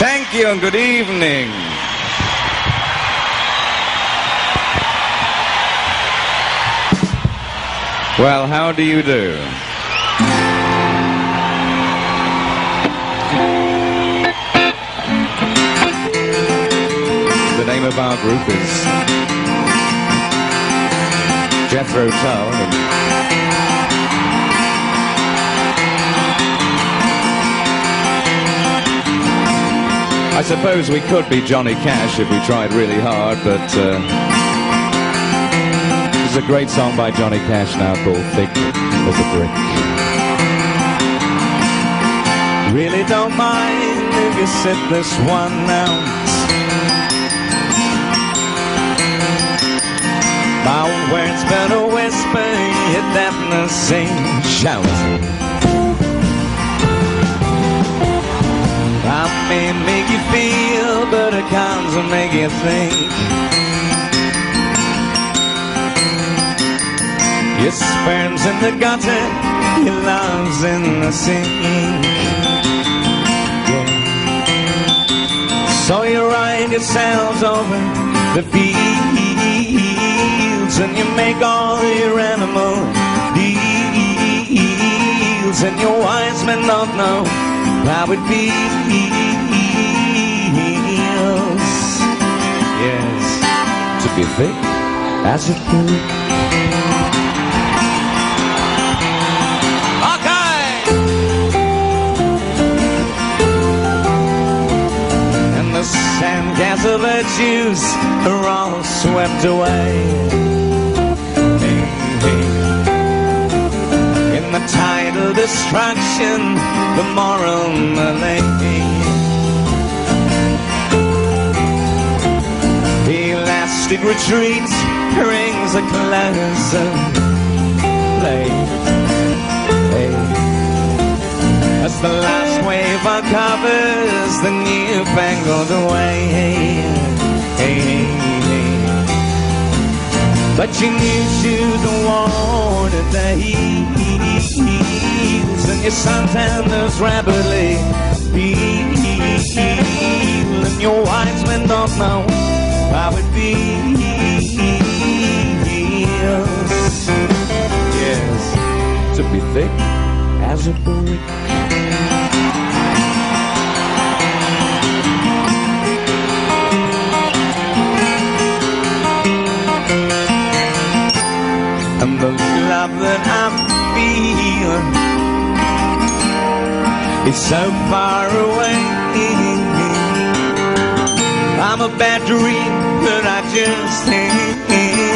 Thank you and good evening. Well, how do you do? The name of our group is Jethro Tull. I suppose we could be Johnny Cash if we tried really hard, but uh, this is a great song by Johnny Cash now called Thick as a Brick. Really don't mind if you sit this one out. My words better whisper, you definitely sing, shout. Make you feel, but it comes and make you think. Your sperm's in the gutter, your love's in the sink. Yeah. So you ride yourselves over the fields and you make all your animal deals and your wise men don't know how it feels. Be as brick. Okay. And the sandcastle virtues are all swept away. In the tidal destruction, the moral malaise. Elastic retreat rings a closer place. Hey. As the last wave uncovers the newfangled way. Hey. But you knew warn at the heels And your Santander's rapidly feel And your wise men don't know how it feels Yes, to be thick as a brick. And the love that I feel is so far away. I'm a bad dream that I just had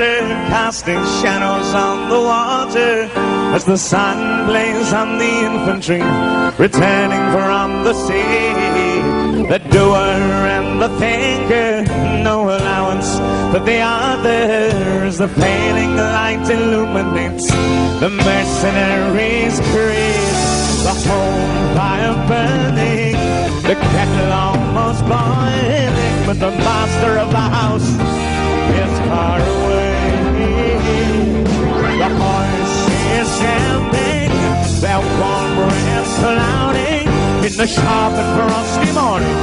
shelter, casting shadows on the water as the sun plays on the infantry returning from the sea. The doer and the thinker, no allowance for the others. The failing light illuminates the mercenaries' creed. The home fire burning, the kettle almost boiling, but the master of the house in the sharp and frosty morning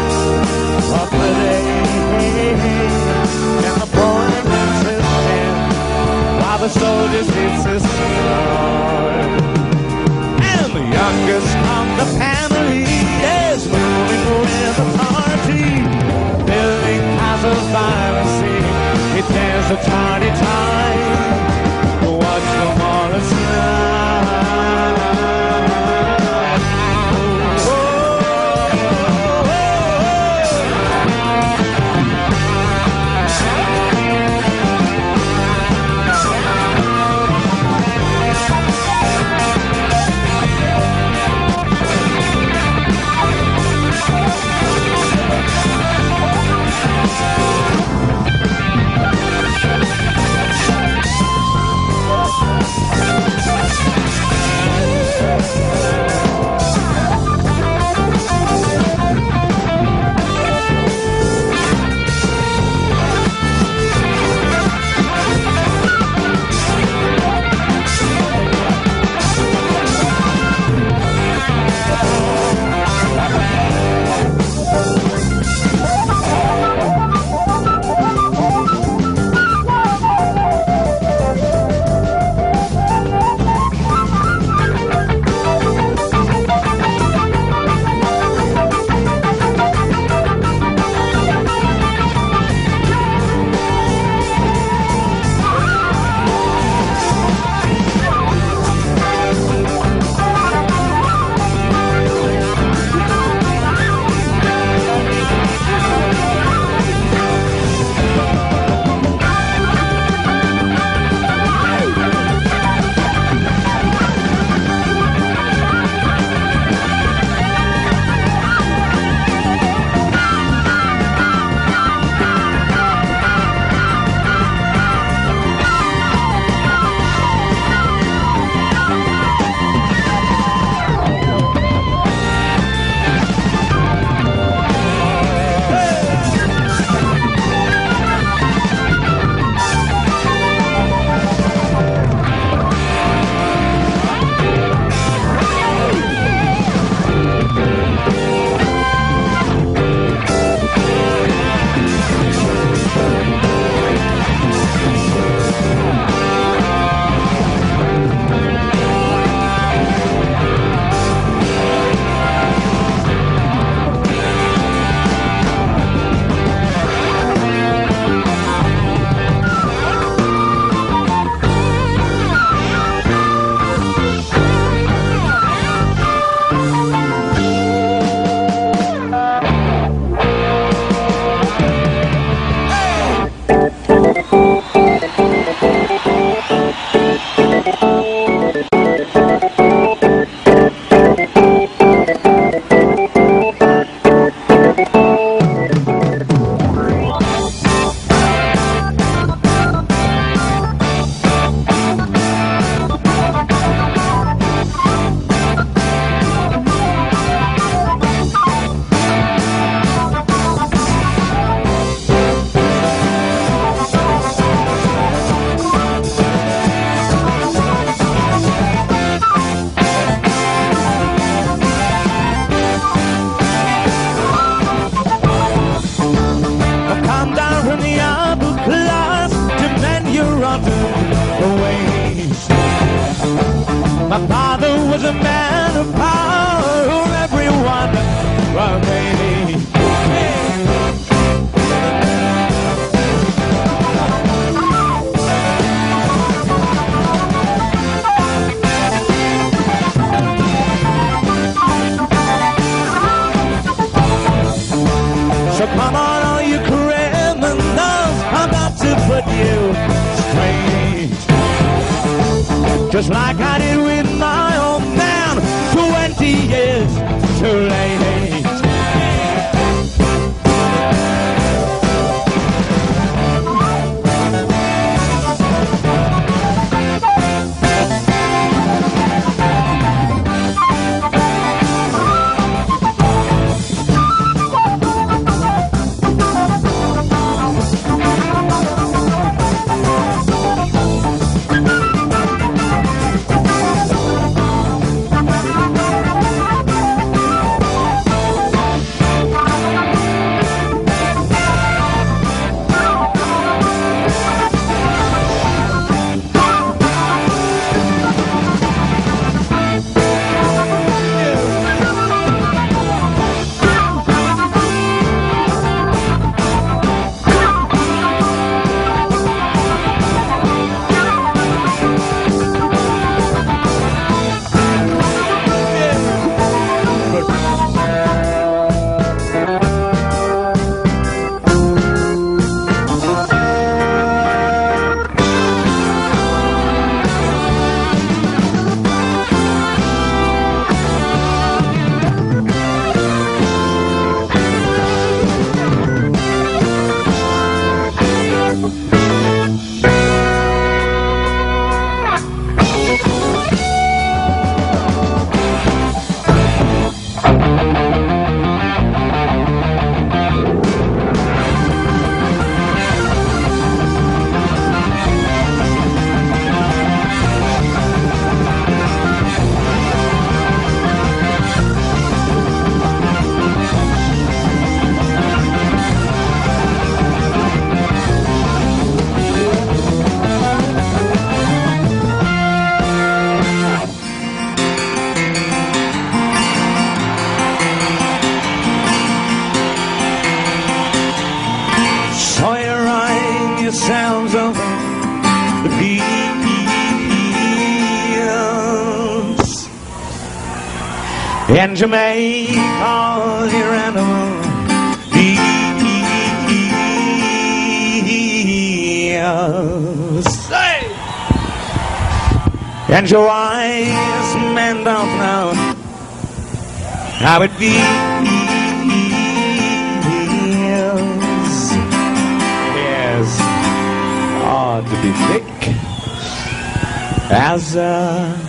of the day. And the boy his hand while the soldiers hits was a man of power whom everyone obeyed. So come on, all you criminals, I'm about to put you straight just like I did And Jamaica calls your animal. Say! And your wise men don't know how it feels. Yes, hard to be thick as a